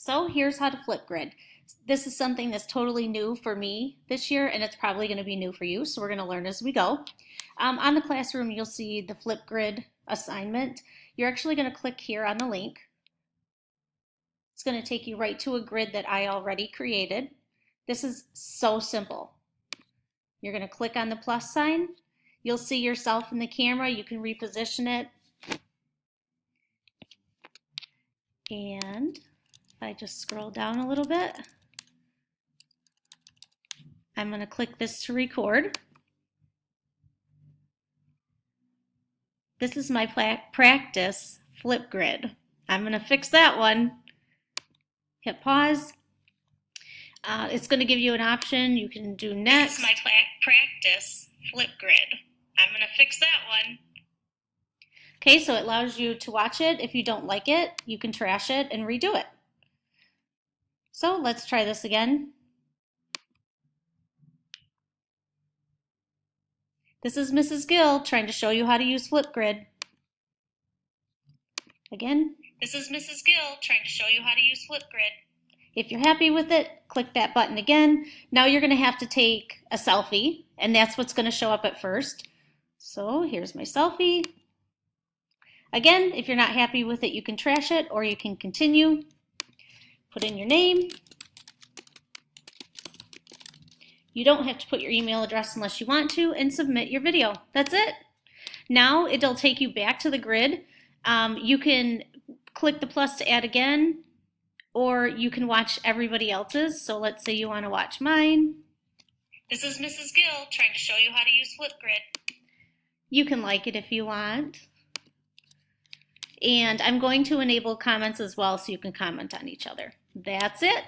So here's how to Flipgrid. This is something that's totally new for me this year and it's probably going to be new for you, so we're going to learn as we go. Um, on the classroom you'll see the Flipgrid assignment. You're actually going to click here on the link. It's going to take you right to a grid that I already created. This is so simple. You're going to click on the plus sign. You'll see yourself in the camera. You can reposition it. And if I just scroll down a little bit, I'm going to click this to record. This is my practice Flipgrid. I'm going to fix that one. Hit pause. Uh, it's going to give you an option. You can do next. This is my practice Flipgrid. I'm going to fix that one. Okay, so it allows you to watch it. If you don't like it, you can trash it and redo it. So let's try this again. This is Mrs. Gill trying to show you how to use Flipgrid. Again. This is Mrs. Gill trying to show you how to use Flipgrid. If you're happy with it, click that button again. Now you're going to have to take a selfie, and that's what's going to show up at first. So here's my selfie. Again, if you're not happy with it, you can trash it or you can continue. Put in your name. You don't have to put your email address unless you want to and submit your video. That's it. Now it'll take you back to the grid. Um, you can click the plus to add again or you can watch everybody else's. So let's say you want to watch mine. This is Mrs. Gill trying to show you how to use Flipgrid. You can like it if you want. And I'm going to enable comments as well so you can comment on each other. That's it.